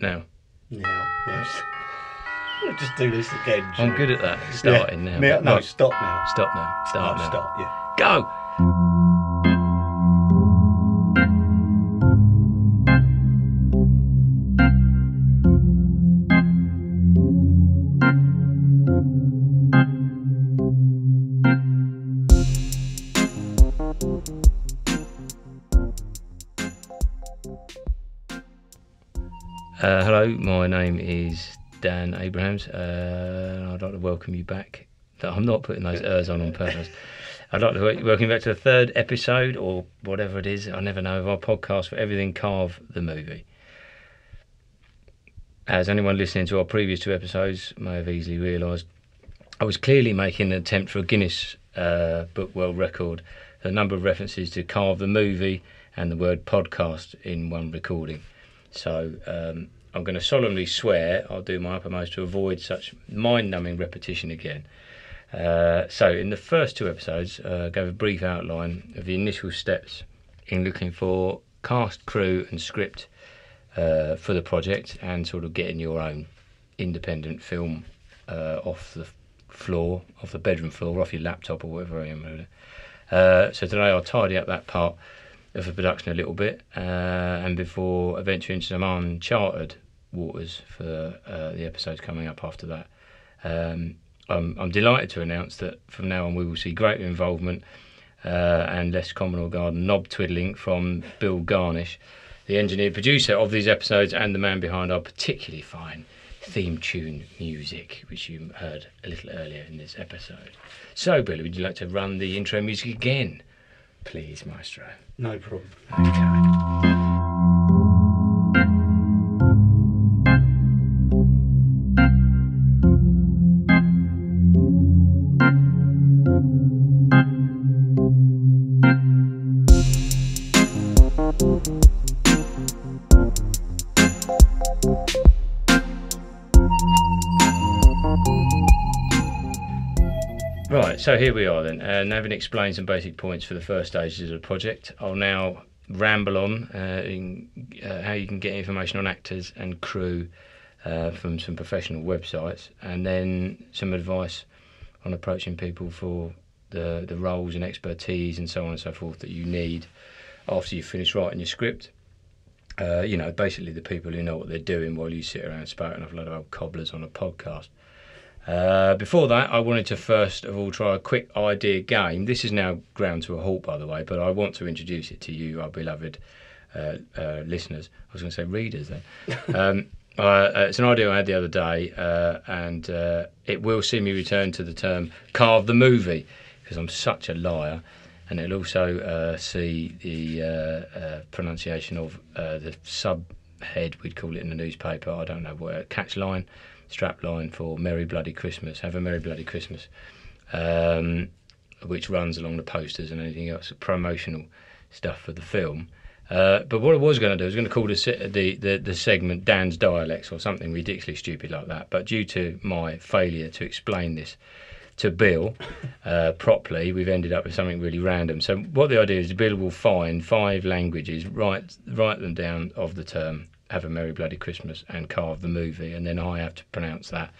now. Now, yes. Just do this again. I'm good at that. Starting Yeah. now. No, Right, stop now. stop now. Start No, now. stop, yeah. Go. Abrahams, uh, I'd like to welcome you back. I'm not putting those ers on on purpose. I'd like to welcome you back to the third episode, or whatever it is, I never know, of our podcast for Everything Carve the Movie. As anyone listening to our previous two episodes may have easily realised, I was clearly making an attempt for a Guinness uh, Book World Record, a number of references to Carve the Movie and the word podcast in one recording. So um, I'm going to solemnly swear I'll do my uttermost to avoid such mind-numbing repetition again. Uh, so in the first two episodes, uh, gave a brief outline of the initial steps in looking for cast, crew, and script uh, for the project, and sort of getting your own independent film uh, off the floor, off the bedroom floor, off your laptop or whatever I am. Uh, so today I'll tidy up that part of the production a little bit, uh, and before venturing into some uncharted waters for uh, the episodes coming up after that. Um, I'm, I'm delighted to announce that from now on we will see greater involvement uh, and less common or garden knob twiddling from Bill Garnish, the engineer producer of these episodes and the man behind our particularly fine theme tune music, which you heard a little earlier in this episode. So, Billy, would you like to run the intro music again, please, Maestro? No problem. Okay. So here we are then. Uh, having explained some basic points for the first stages of the project, I'll now ramble on uh, in uh, how you can get information on actors and crew uh, from some professional websites, and then some advice on approaching people for the, the roles and expertise and so on and so forth that you need after you finish writing your script. Uh, you know, basically the people who know what they're doing while you sit around spouting off a lot of old cobblers on a podcast. Uh, before that, I wanted to first of all try a quick idea game. This is now ground to a halt, by the way, but I want to introduce it to you, our beloved uh, uh, listeners. I was going to say readers then. um, uh, uh, it's an idea I had the other day, uh, and uh, it will see me return to the term carve the movie because I'm such a liar. And it'll also uh, see the uh, uh, pronunciation of uh, the subhead, we'd call it in the newspaper, I don't know what, catch line strap line for Merry Bloody Christmas. Have a Merry Bloody Christmas, um, which runs along the posters and anything else, promotional stuff for the film. Uh, but what I was going to do, I was going to call the, the, the, the segment Dan's Dialects or something ridiculously stupid like that. But due to my failure to explain this to Bill uh, properly, we've ended up with something really random. So what the idea is, Bill will find five languages, write write them down of the term, have a merry bloody Christmas, and carve the movie, and then I have to pronounce that,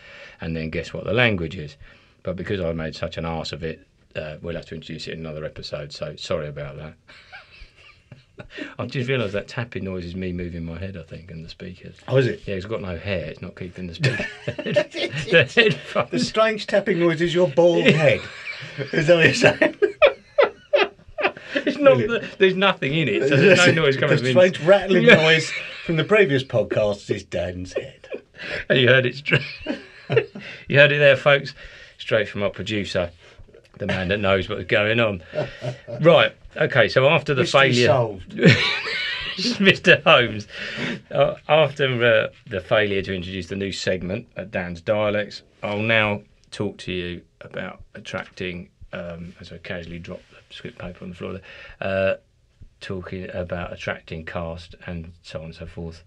and then guess what the language is. But because I made such an arse of it, uh, we'll have to introduce it in another episode. So sorry about that. I've just realised that tapping noise is me moving my head, I think, and the speakers. Oh, is it? Yeah, it's got no hair. It's not keeping the speaker. the. The strange tapping noise is your bald head. Is that what you're saying? It's not. The, there's nothing in it, so there's no noise coming The strange in. rattling noise from the previous podcast is Dan's head. And you heard it. Straight, you heard it there, folks. Straight from our producer, the man that knows what's going on. Right. Okay. So after the Mystery failure, solved. Mr. Holmes, uh, after uh, the failure to introduce the new segment at Dan's Dialects, I'll now talk to you about attracting, um, as I casually drop the script paper on the floor there, uh, talking about attracting cast and so on and so forth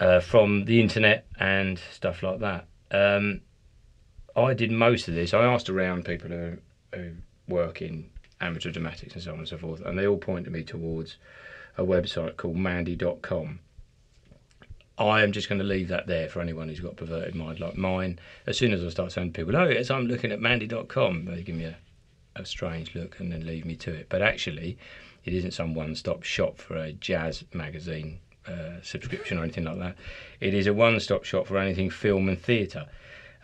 uh, from the internet and stuff like that. Um, I did most of this. I asked around people who, who work in amateur dramatics and so on and so forth, and they all pointed me towards a website called mandy.com. I am just going to leave that there for anyone who's got a perverted mind like mine. As soon as I start saying to people, oh, yes, I'm looking at mandy.com, they give me a, a strange look and then leave me to it. But actually, it isn't some one stop shop for a jazz magazine uh, subscription or anything like that. It is a one stop shop for anything film and theatre.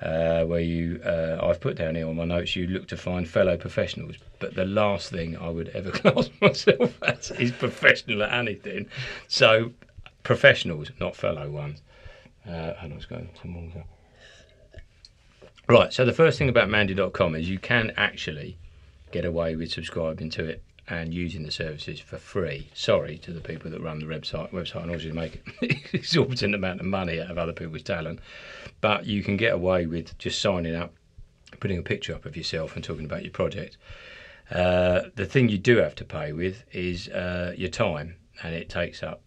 Uh, where you, uh, I've put down here on my notes, you look to find fellow professionals. But the last thing I would ever class myself as is professional at anything. So professionals, not fellow ones. Uh, let's go some water. Right, so the first thing about Mandy.com is you can actually get away with subscribing to it and using the services for free. Sorry to the people that run the website website and obviously make an exorbitant amount of money out of other people's talent. But you can get away with just signing up, putting a picture up of yourself and talking about your project. Uh, the thing you do have to pay with is uh, your time, and it takes up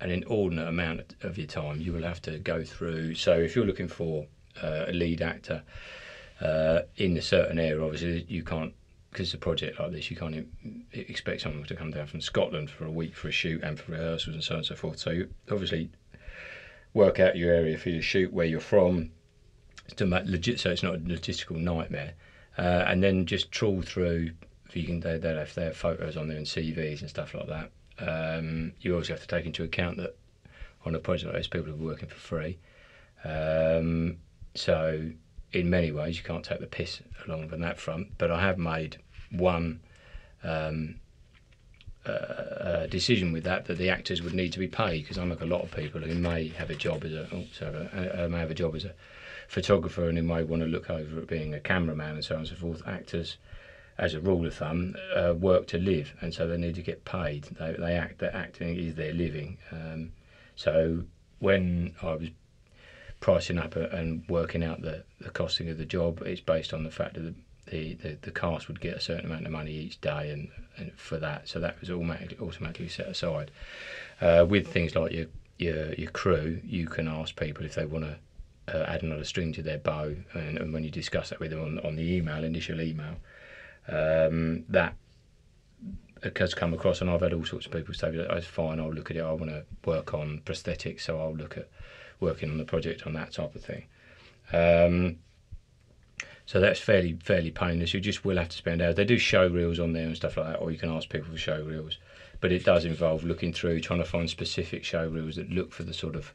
an inordinate amount of your time. You will have to go through. So if you're looking for uh, a lead actor uh, in a certain area, obviously you can't because it's a project like this, you can't expect someone to come down from Scotland for a week for a shoot and for rehearsals and so on and so forth. So you obviously work out your area for your shoot, where you're from, to make legit, so it's not a logistical nightmare. Uh, and then just trawl through. If you can, they, they'll have their photos on there and CVs and stuff like that. Um, you also have to take into account that on a project like this, people are working for free. Um, so in many ways, you can't take the piss along on that front. But I have made one um, uh, uh, decision with that that the actors would need to be paid because unlike a lot of people who may have a job as a oh, sorry, uh, uh, may have a job as a photographer and who may want to look over at being a cameraman and so on and so forth, actors. As a rule of thumb, uh, work to live, and so they need to get paid. They, they act. That acting is their living. Um, so when I was pricing up and working out the, the costing of the job, it's based on the fact that the, the, the, cast would get a certain amount of money each day and, and for that. So that was automatically automatically set aside. Uh, with things like your, your your crew, you can ask people if they want to uh, add another string to their bow, and, and when you discuss that with them on, on the email, initial email, um, that has come across, and I've had all sorts of people say, "That's fine. I'll look at it. I want to work on prosthetics, so I'll look at working on the project on that type of thing." Um, so that's fairly fairly painless. You just will have to spend hours. They do show reels on there and stuff like that, or you can ask people for show reels. But it does involve looking through, trying to find specific show reels that look for the sort of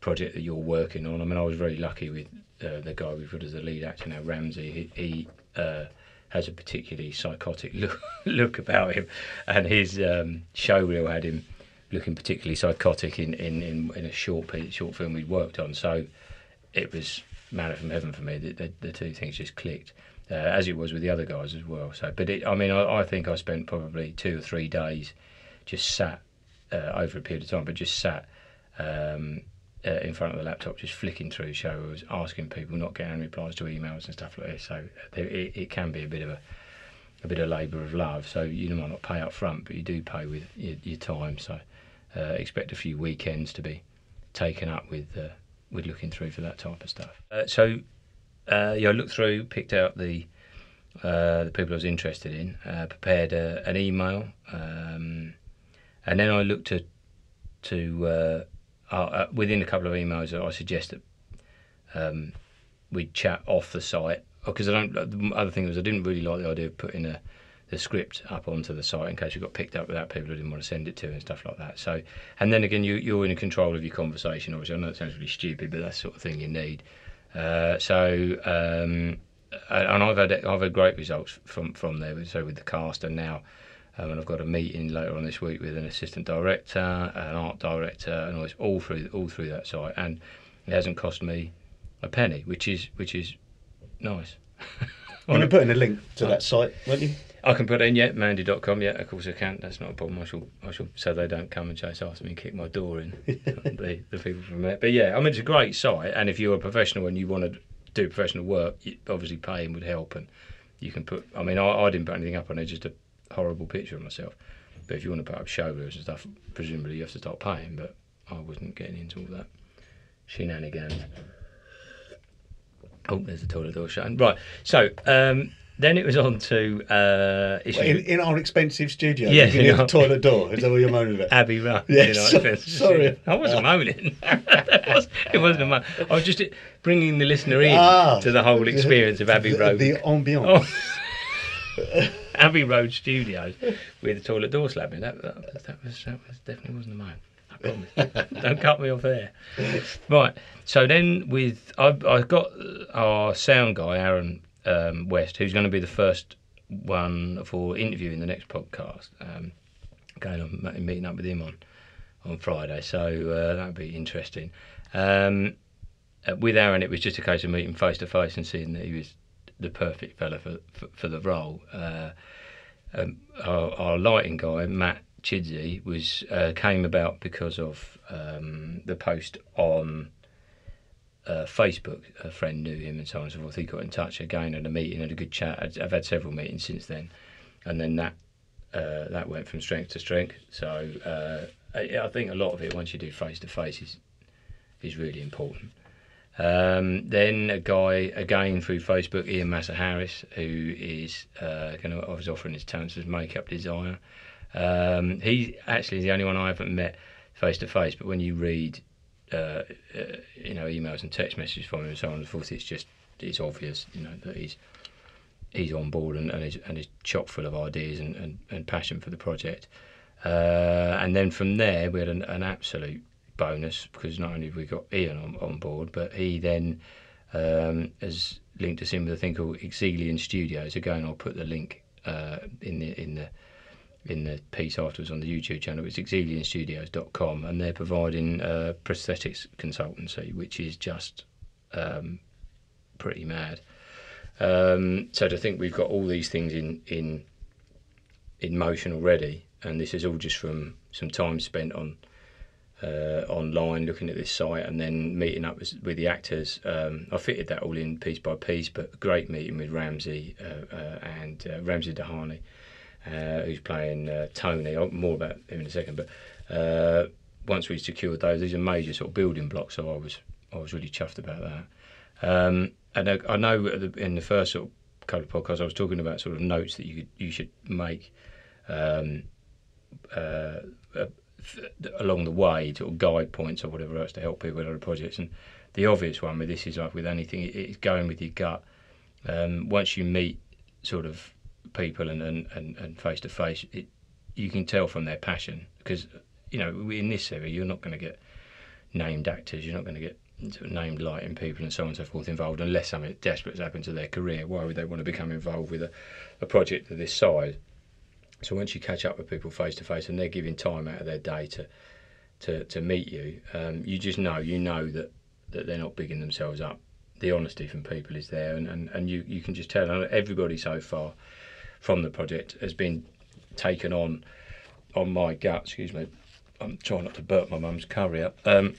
project that you're working on. I mean, I was very lucky with uh, the guy we've got as the lead actor now, Ramsey. He, he uh, has a particularly psychotic look, look about him, and his um, show reel had him looking particularly psychotic in, in, in, in a short piece, short film we'd worked on. So it was manna from heaven for me. The, the, the two things just clicked, uh, as it was with the other guys as well. So, but it, I mean, I, I think I spent probably two or three days just sat uh, over a period of time, but just sat um, uh, in front of the laptop, just flicking through shows, asking people, not getting any replies to emails and stuff like this. So it, it can be a bit of a a bit of labour of love. So you might not pay up front, but you do pay with your, your time. So expect a few weekends to be taken up with uh, with looking through for that type of stuff. Uh, so uh, yeah, I looked through, picked out the uh, the people I was interested in, uh, prepared a, an email, um, and then I looked to to uh, uh, within a couple of emails I suggest that um, we'd chat off the site because I don't. The other thing was I didn't really like the idea of putting a the script up onto the site in case you got picked up without people who didn't want to send it to and stuff like that. So, and then again, you, you're in control of your conversation. Obviously, I know it sounds really stupid, but that's the sort of thing you need. Uh, so, um, and I've had I've had great results from from there. So with the cast, and now, um, and I've got a meeting later on this week with an assistant director, an art director, and all, all through all through that site, and it hasn't cost me a penny, which is which is nice. I'm going to put in a link to that site, won't you? I can put in, yeah, mandy.com, yeah, of course I can. That's not a problem. I shall, I shall, so they don't come and chase after me and kick my door in, the, the people from there. But yeah, I mean, it's a great site, and if you're a professional and you want to do professional work, you, obviously paying would help, and you can put, I mean, I, I didn't put anything up on it, just a horrible picture of myself. But if you want to put up show reels and stuff, presumably you have to start paying, but I wasn't getting into all that shenanigans. Oh, there's the toilet door shutting. Right, so um, then it was on to uh, issue In, in our expensive studio, Yeah, you can you hear know. the toilet door. Is that what you're moaning about? Abbey Road. Yes, you know, it's- sorry. I wasn't moaning. Was- it wasn't a moan. I was just bringing the listener in Ah. to the whole experience of Abbey Road. The ambiance. Oh. Abbey Road Studios with the toilet door slamming. That, that, was- that was that was definitely wasn't a moan. I promise. Don't cut me off there. Right. So then with I I got our sound guy Aaron um, West, who's going to be the first one for interviewing the next podcast. Um, going on meeting up with him on on Friday, so uh, that'd be interesting. Um, uh, with Aaron, it was just a case of meeting face to face and seeing that he was the perfect fella for for, for the role. Uh, um, our, our lighting guy Matt Chidsey was uh, came about because of um, the post on uh, Facebook. A friend knew him and so on and so forth. He got in touch again at a meeting, had a good chat. I'd- I've had several meetings since then, and then that uh, that went from strength to strength. So uh, I, I think a lot of it, once you do face to face, is is really important. Um, then a guy again through Facebook, Ian Massa Harris, who is uh, going to, I was offering his talents as makeup designer. Um, he actually is the only one I haven't met face to face, but when you read, uh, uh, you know, emails and text messages from him and so on and so forth, it's just it's obvious, you know, that he's he's on board and, and, he's, and he's chock full of ideas and, and, and passion for the project. Uh, and then from there, we had an, an absolute bonus because not only have we got Ian on, on board, but he then um, has linked us in with a thing called Exilian Studios. Again, I'll put the link uh, in the in the in the piece afterwards on the YouTube channel. It's exilianstudios.com, and they're providing uh, prosthetics consultancy, which is just um, pretty mad. Um, so to think we've got all these things in in in motion already, and this is all just from some time spent on uh, online looking at this site and then meeting up with, with the actors. Um, I fitted that all in piece by piece, but great meeting with Ramsey uh, uh, and uh, Ramsey Dahani, uh, who's playing uh, Tony. I'll, more about him in a second, but uh, once we secured those, these are major sort of building blocks. So I was I was really chuffed about that. Um, and I, I know in the first sort of couple of podcasts I was talking about sort of notes that you could, you should make. Um, uh, uh, along the way, sort of guide points or whatever else to help people with other projects. And the obvious one with this is like with anything, it's going with your gut. Um, once you meet sort of people and and, and, face to face, it you can tell from their passion because you know in this area you're not going to get named actors, you're not going to get sort of named lighting people and so on and so forth involved unless something desperate has happened to their career. Why would they want to become involved with a, a project of this size? So once you catch up with people face to face and they're giving time out of their day to to, to meet you, um, you just know you know that, that they're not bigging themselves up. The honesty from people is there, and, and, and you, you can just tell. Everybody so far from the project has been taken on on my gut. Excuse me, I'm trying not to burp my mum's curry up. Um,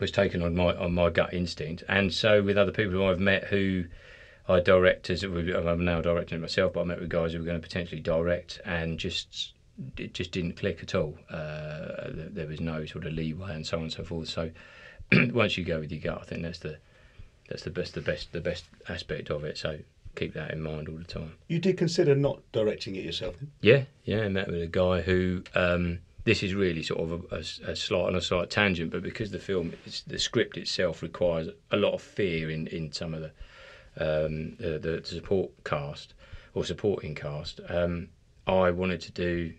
was taken on my on my gut instinct, and so with other people who I've met who I direct as I'm now directing myself, but I met with guys who were going to potentially direct, and just it just didn't click at all. Uh, there was no sort of leeway and so on and so forth. So once you go with your gut, I think that's the that's the best the best the best aspect of it. So keep that in mind all the time. You did consider not directing it yourself. Then? Yeah, yeah, I met with a guy who. Um, this is really sort of a, a, a slight on a slight tangent, but because the film, the script itself requires a lot of fear in, in some of the, um, the the support cast or supporting cast. Um, I wanted to do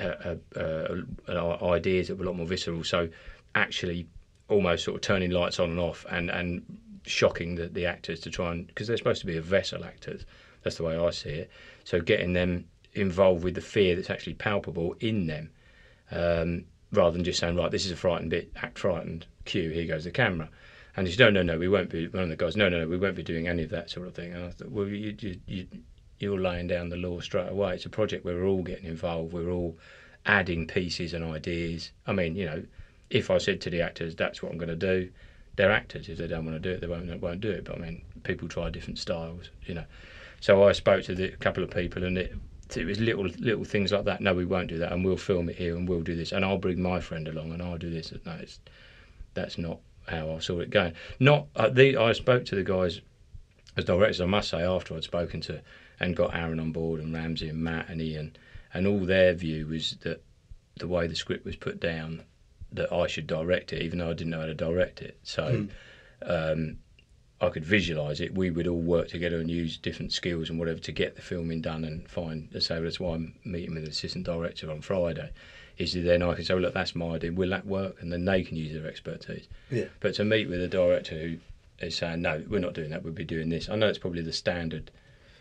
uh, uh, uh, ideas that were a lot more visceral. So actually, almost sort of turning lights on and off and and shocking the, the actors to try and because they're supposed to be a vessel actors. That's the way I see it. So getting them involved with the fear that's actually palpable in them um, rather than just saying, right, this is a frightened bit, act frightened, cue, here goes the camera. And he said, no, no, no, we won't be, one of the guys, no, no, no, we won't be doing any of that sort of thing. And I thought, well, you, you, you, you're laying down the law straight away. It's a project where we're all getting involved, we're all adding pieces and ideas. I mean, you know, if I said to the actors, that's what I'm going to do, they're actors. If they don't want to do it, they won't, they won't do it. But I mean, people try different styles, you know. So I spoke to the, a couple of people and it, it was little little things like that. No, we won't do that, and we'll film it here, and we'll do this, and I'll bring my friend along, and I'll do this. No, it's, that's not how I saw it going. Not uh, the I spoke to the guys as directors, I must say, after I'd spoken to and got Aaron on board and Ramsey and Matt and Ian, and all their view was that the way the script was put down, that I should direct it, even though I didn't know how to direct it. So um, I could visualise it. We would all work together and use different skills and whatever to get the filming done and find. So that's why I'm meeting with the assistant director on Friday. Is that then I can say, well, look, that's my idea. Will that work? And then they can use their expertise. Yeah. But to meet with a director who is saying, no, we're not doing that. We'll be doing this. I know it's probably the standard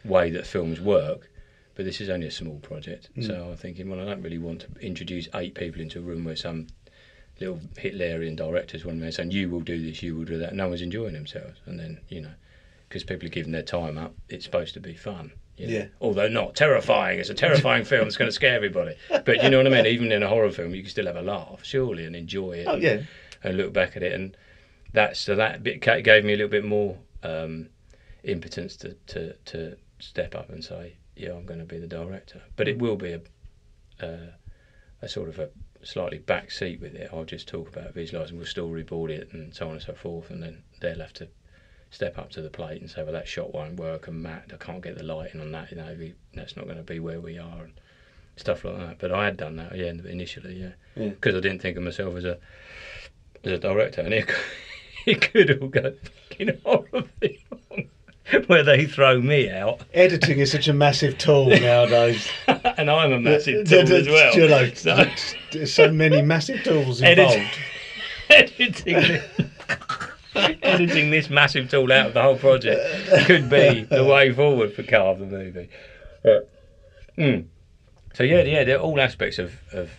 way that films work, but this is only a small project. So I'm thinking, well, I don't really want to introduce eight people into a room where some little Hitlerian directors one there saying, you will do this, you will do that. No one's enjoying themselves. And then, you know, because people are giving their time up, it's supposed to be fun. you know. Yeah. Although not terrifying. It's a terrifying film that's going to scare everybody. But you know what I mean? Even in a horror film, you can still have a laugh, surely, and enjoy it. Oh and, yeah. and look back at it. And that's so that bit gave me a little bit more um, impotence to, to, to step up and say, yeah, I'm going to be the director. But it will be a, uh, a sort of a slightly back seat with it. I'll just talk about visualising, we'll storyboard it and so on and so forth. And then they'll have to step up to the plate and say, well, that shot won't work. And Matt, I can't get the lighting on that. You know, we, that's not going to be where we are. And, Stuff like that, but I had done that, yeah, initially, yeah, Yeah. because I didn't think of myself as a as a director, and it, it could all go fucking horribly wrong, where they throw me out, Editing is such a massive tool nowadays. and I'm a massive tool as well. you know, so There's so many massive tools involved. editing this, editing this massive tool out of the whole project could be the way forward for Carve the movie. But, mm. So yeah, yeah, they're all aspects of, of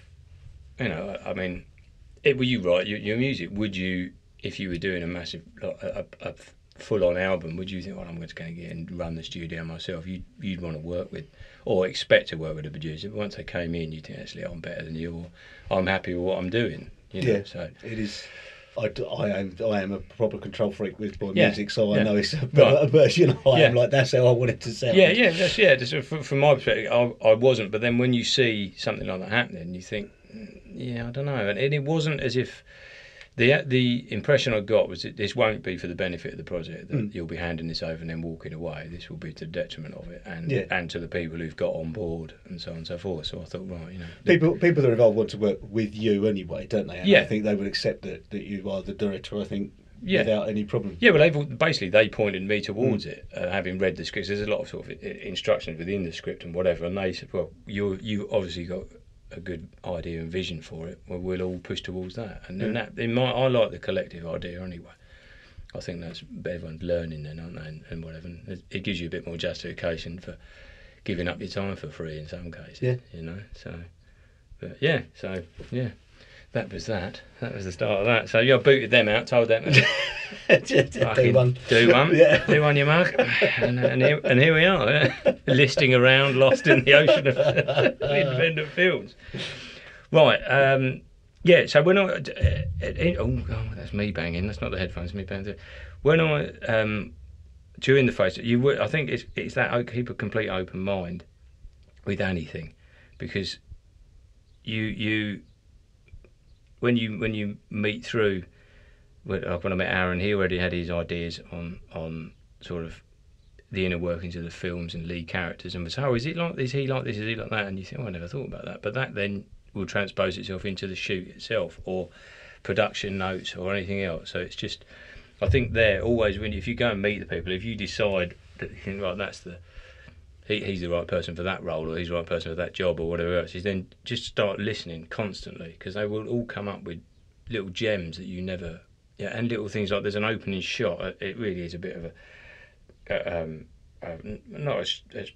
you know, I mean, it, were you right? Your, your music, would you, if you were doing a massive, a, a, a full-on album, would you think, well, I'm just going to get and run the studio myself? You'd, you'd want to work with, or expect to work with a producer. But once they came in, you'd think, actually, I'm better than you, or I'm happy with what I'm doing. You know, Yeah. so It is. I, I am I am a proper control freak with my Yeah, music, so yeah. I know it's. a, Right. you know, I am Yeah. like that's how I wanted it to sound. Yeah, yeah, that's yeah. That's, from, from my perspective, I, I wasn't. But then when you see something like that happening, you think, "Mm, yeah, I don't know. And, and it wasn't as if the the impression I got was that this won't be for the benefit of the project. That Mm. you'll be handing this over and then walking away. This will be to the detriment of it, and Yeah. and to the people who've got on board and so on and so forth. So I thought, right, you know, People people that are involved want to work with you anyway, don't they? And Yeah. I think they would accept that, that you are the director. I think Yeah. without any problem. Yeah, well, they've basically they pointed me towards Mm. it, uh, having read the script. There's a lot of sort of instructions within the script and whatever, and they said, "Well, you you obviously got a good idea and vision for it. Well, we'll all push towards that." And then Yeah. that in my, I like the collective idea anyway. I think that's everyone's learning then, aren't they, and, and whatever. And it, it gives you a bit more justification for giving up your time for free in some cases. Yeah. you know. So, but yeah, so yeah. That was that. That was the start of that. So yeah, I booted them out, told them to do one. Do one. Yeah. Do one, you mug. And, and, here, and here we are, yeah. listing around, lost in the ocean of independent films. Right. Um, yeah. So when I, uh, uh, oh, oh, that's me banging. That's not the headphones. Me banging. When I um, during the phase, you would. I think it's it's that o- keep a complete open mind with anything, because you you when you when you meet through like when I met Aaron, he already had his ideas on on sort of the inner workings of the films and lead characters, and was oh, is it like this? Is he like this? Is he like that? And you think, oh, I never thought about that. But that then will transpose itself into the shoot itself, or production notes, or anything else. So it's just, I think there always when if you go and meet the people, if you decide that you think right, that's the he, he's the right person for that role, or he's the right person for that job, or whatever else, is then just start listening constantly because they will all come up with little gems that you never yeah, and little things like there's an opening shot. uh, It really is a bit of a, um, not a, a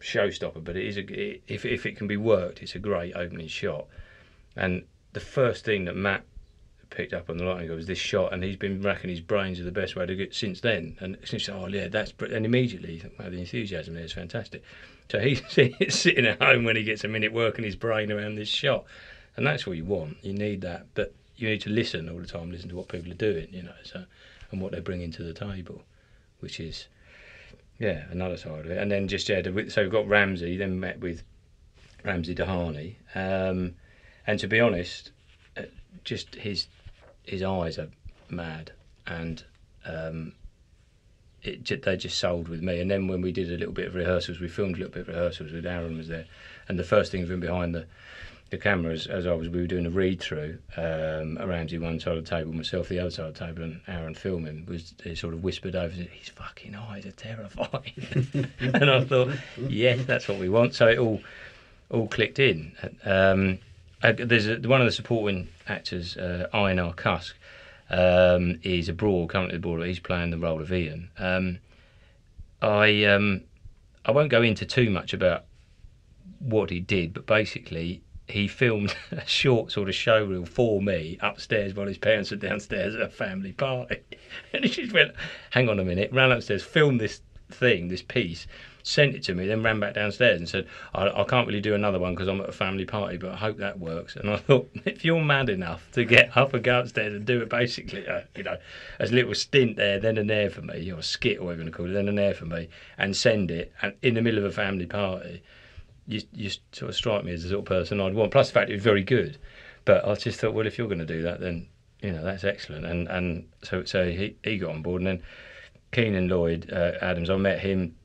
showstopper, but it is a. It, if if it can be worked, it's a great opening shot. And the first thing that Matt picked up on the lighting was this shot, and he's been racking his brains of the best way to get since then. And since oh yeah, that's and immediately wow, the enthusiasm there is fantastic. So he's sitting at home when he gets a minute working his brain around this shot, and that's what you want. You need that, but you need to listen all the time, listen to what people are doing, you know, so and what they're bringing to the table, which is yeah another side of it. And then just yeah, so we've got Ramsey, then met with Ramsey Dahani, um, and to be honest, uh, just his his eyes are mad, and um, it they just sold with me. And then when we did a little bit of rehearsals, we filmed a little bit of rehearsals with Aaron was there, and the first thing from behind the the cameras as I was we were doing a read through. Um, Ramsey one side of the table, myself the other side of the table, and Aaron filming was he sort of whispered over, "His fucking eyes are terrifying," and I thought, "Yeah, that's what we want." So it all all clicked in. Um, uh, there's a, one of the supporting actors, uh, Einar Kusk, um, is abroad, currently abroad. He's playing the role of Ian. Um, I um, I won't go into too much about what he did, but basically he filmed a short sort of show reel for me upstairs while his parents were downstairs at a family party. And he just went, hang on a minute, ran upstairs, filmed this thing, this piece, sent it to me, then ran back downstairs and said, I, I can't really do another one because I'm at a family party, but I hope that works. And I thought, if you're mad enough to get up and go upstairs and do it basically, uh, you know, as a little stint there, then and there for me, or skit or whatever you want to call it, then and there for me, and send it and in the middle of a family party, you, you sort of strike me as the sort of person I'd want. Plus the fact it was very good. But I just thought, well, if you're going to do that, then you know that's excellent. And and so so he, he got on board, and then Keenan Lloyd uh, Adams, I met him.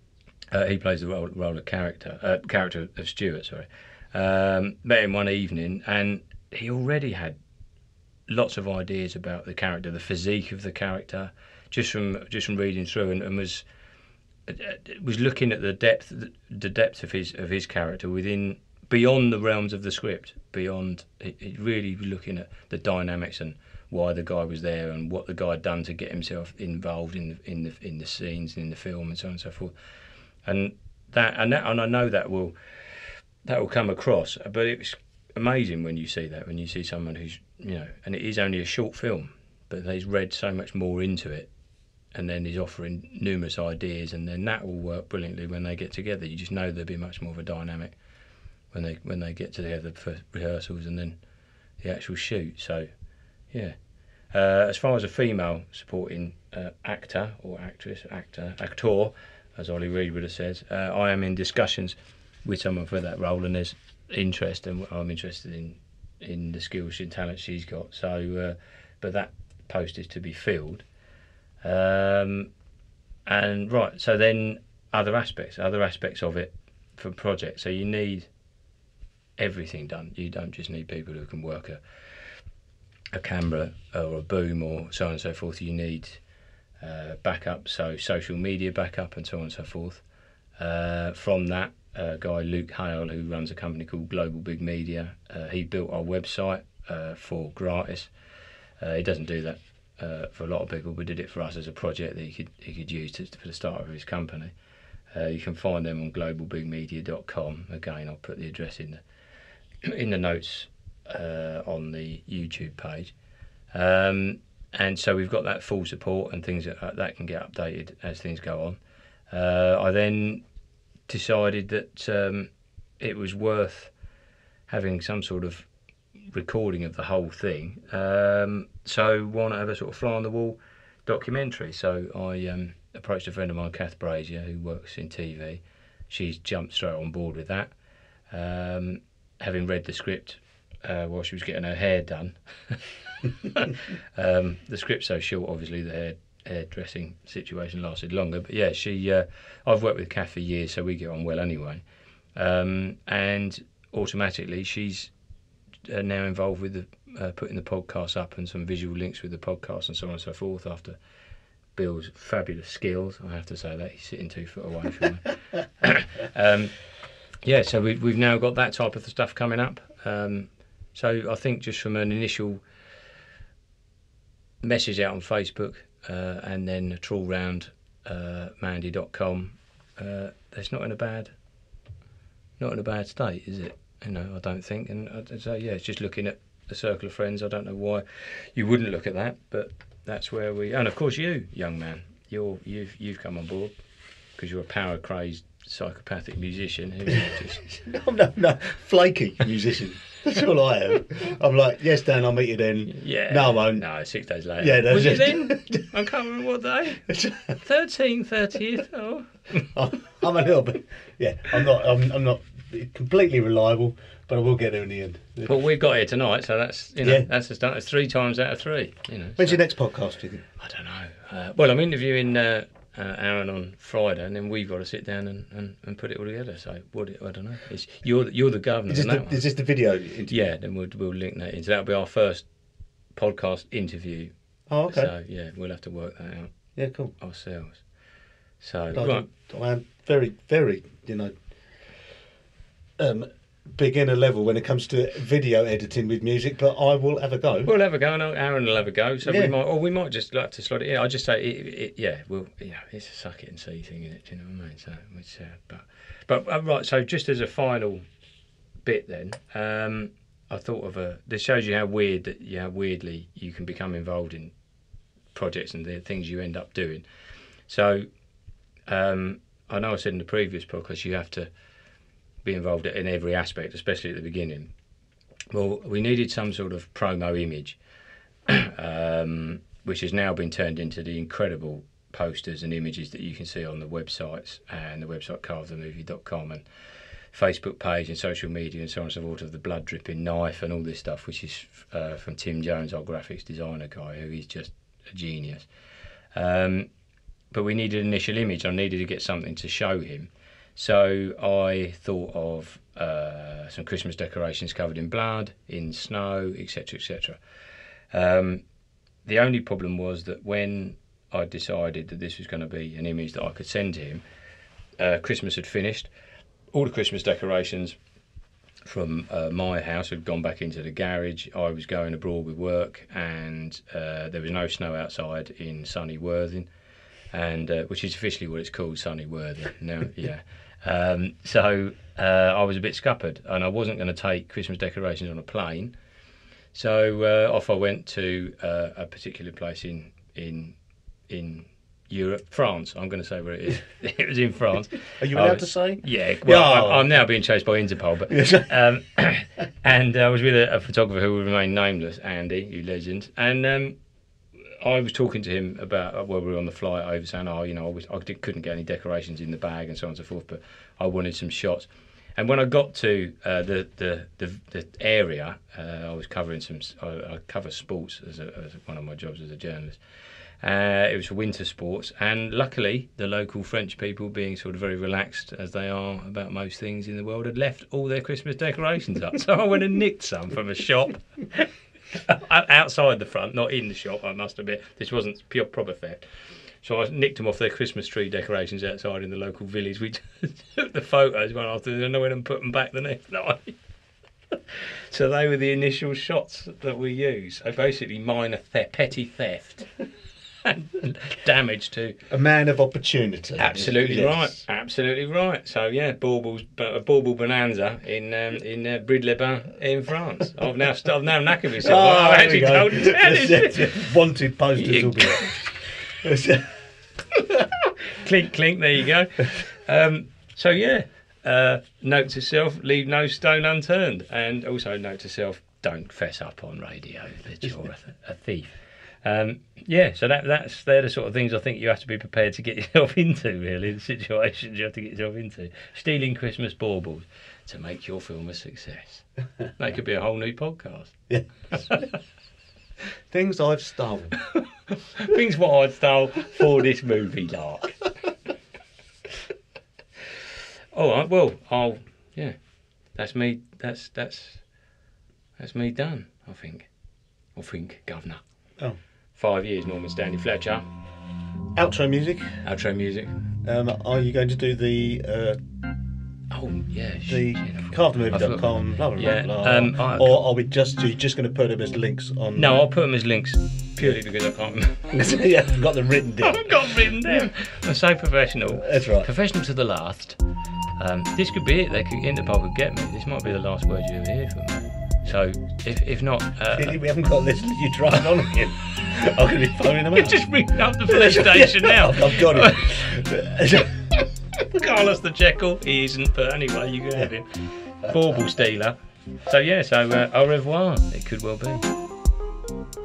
Uh, he plays the role, role of character uh, character of Stuart. Sorry, um, met him one evening, and he already had lots of ideas about the character, the physique of the character, just from just from reading through, and, and was uh, was looking at the depth the depth of his of his character within beyond the realms of the script beyond he, he really looking at the dynamics and why the guy was there and what the guy had done to get himself involved in the, in the in the scenes and in the film and so on and so forth and that and that and I know that will that will come across but it's amazing when you see that when you see someone who's you know and it is only a short film but they've read so much more into it and then he's offering numerous ideas, and then that will work brilliantly when they get together. You just know there'll be much more of a dynamic when they when they get together for rehearsals and then the actual shoot. So, yeah. Uh, as far as a female supporting uh, actor or actress, actor, actor, as Ollie Reed would have said, uh, I am in discussions with someone for that role, and there's interest, and I'm interested in in the skills and talent she's got. So, uh, but that post is to be filled. Um, and right, so then other aspects, other aspects of it for projects. So you need everything done. You don't just need people who can work a a camera or a boom or so on and so forth. You need uh, backup, so social media backup and so on and so forth. Uh, from that, uh, guy Luke Hale, who runs a company called Global Big Media, uh, he built our website uh, for gratis. He doesn't do that for a lot of people, but did it for us as a project that he could he could use to, for the start of his company. You can find them on globalbigmedia.com. Again, I'll put the address in the in the notes on the YouTube page. Um, and so we've got that full support and things that, uh, that can get updated as things go on. Uh, I then decided that um, it was worth having some sort of recording of the whole thing. Um, so why not have a sort of fly on the wall documentary? So I um, approached a friend of mine, Kath Brazier, who works in TV. She's jumped straight on board with that. Um, having read the script uh, while she was getting her hair done. um, the script's so short, obviously the hair hairdressing situation lasted longer. But yeah, she uh, I've worked with Kath for years, so we get on well anyway. Um, and automatically, she's uh, now involved with the uh, putting the podcast up and some visual links with the podcast and so on and so forth. After Bill's fabulous skills, I have to say that he's sitting two foot away from me. um, yeah, so we, we've now got that type of stuff coming up. Um, so I think just from an initial message out on Facebook uh, and then a trawl round uh, mandy.com, uh, it's not in a bad, not in a bad state, is it? You know, I don't think. And uh, so yeah, it's just looking at the circle of friends. I don't know why you wouldn't look at that, but that's where we. And of course, you, young man, you're you've you've come on board because you're a power crazed psychopathic musician who just No, no, no. Flaky musician. That's all I am. I'm like, yes, Dan, I'll meet you then. yeah. No, I won't. No, six days later. Yeah, that's was it it. then? I can't remember what day. 13, 30th. Oh. I'm, I'm a little bit. Yeah, I'm not. I'm, I'm not completely reliable, but I will get there in the end. But we've got here tonight, so that's you know Yeah. that's a start. It's three times out of three. You know. When's so- your next podcast? Do you think? I don't know. Uh, well, I'm interviewing uh, uh, Aaron on Friday, and then we've got to sit down and, and, and put it all together. So what? I don't know. It's, you're you're the governor. Is this, the, is this the video? interview? Yeah, then we'll we'll link that in. So that'll be our first podcast interview. Oh, okay. So yeah, we'll have to work that out yeah, cool. ourselves. So I, right, am very, very, you know, um, beginner level when it comes to video editing with music, but I will have a go. we'll have a go, and Aaron will have a go. So Yeah. we might, or we might just like to slot it in. I just say, it, it, yeah, well, yeah, it's a suck it and see thing, is it? Do you know what I mean? So, which, uh, but, but uh, right. So just as a final bit, then, um, I thought of a. This shows you how weird that, yeah, weirdly you can become involved in projects and the things you end up doing. So, um, I know I said in the previous podcast you have to be involved in every aspect, especially at the beginning. Well, we needed some sort of promo image, um, which has now been turned into the incredible posters and images that you can see on the websites and the website carvethemovie.com and Facebook page and social media and so on and so forth of the blood dripping knife and all this stuff, which is uh, from Tim Jones, our graphics designer guy, who is just a genius. Um, but we needed an initial image. I needed to get something to show him. So I thought of uh, some Christmas decorations covered in blood, in snow, etc., etc. Um, the only problem was that when I decided that this was going to be an image that I could send to him, uh, Christmas had finished. All the Christmas decorations from uh, my house had gone back into the garage. I was going abroad with work, and uh, there was no snow outside in sunny Worthing, and uh, which is officially what it's called, sunny Worthing. Now, yeah. Um, so uh, I was a bit scuppered, and I wasn't going to take Christmas decorations on a plane. So uh, off I went to uh, a particular place in in in Europe, France. I'm going to say where it is. it was in France. Are you allowed was- to say? Yeah, well, Yeah. I'm, I'm now being chased by Interpol, but um, and I was with a, a photographer who will remain nameless, Andy, you legend, and um, I was talking to him about uh, while we were on the flight over, saying, "Oh, you know, I, was, I couldn't get any decorations in the bag and so on and so forth, but I wanted some shots." And when I got to uh, the, the the the area, uh, I was covering some. I cover sports as, a, as one of my jobs as a journalist. Uh, it was winter sports, and luckily, the local French people, being sort of very relaxed as they are about most things in the world, had left all their Christmas decorations up. So I went and nicked some from a shop outside the front, not in the shop. I must admit, this wasn't pure proper theft. So I nicked them off their Christmas tree decorations outside in the local village. We took the photos one after the other, and went and put them back the next night. so they were the initial shots that we used. So basically, minor the- petty theft and damage to. A man of opportunity. Absolutely Yes. right. Absolutely right. So yeah, Baubles, a Bauble Bonanza in um, in uh, Brides-les-Bains in France. I've now I've now knackered myself. Oh, I've there actually told you. Wanted posters will be clink clink. There you go. Um, so yeah, uh, note to self: leave no stone unturned, and also note to self: don't fess up on radio that you're a, a thief. Um, yeah, so that that's they're the sort of things I think you have to be prepared to get yourself into. Really, the situations you have to get yourself into. Stealing Christmas baubles to make your film a success. That could be a whole new podcast. Yeah. Things I've stolen. Things what I'd stole for this movie, Lark. All right, well, I'll yeah, that's me. That's that's that's me done. I think. I think, Governor. Oh. Five years, Norman Stanley Fletcher. Outro music. Outro music. Um, are you going to do the uh, Oh yeah, the carvethemovie.com, blah blah Yeah, blah, um. I- or are we just just going to put them as links on? No, I'll put them as links purely because I can't. yeah, I've got them written down. I've got them written down. I'm so professional. That's right. Professional to the last. Um, this could be it. They could Interpol could get me. This might be the last word you ever hear from me. So if if not, uh, we haven't got this. You drive on again. I'm going to be phoning them out. just ring up the police station now. I've got it. Carlos the Jackal, he isn't, but anyway, you can have him. Bauble stealer. So yeah, so uh, au revoir. It could well be.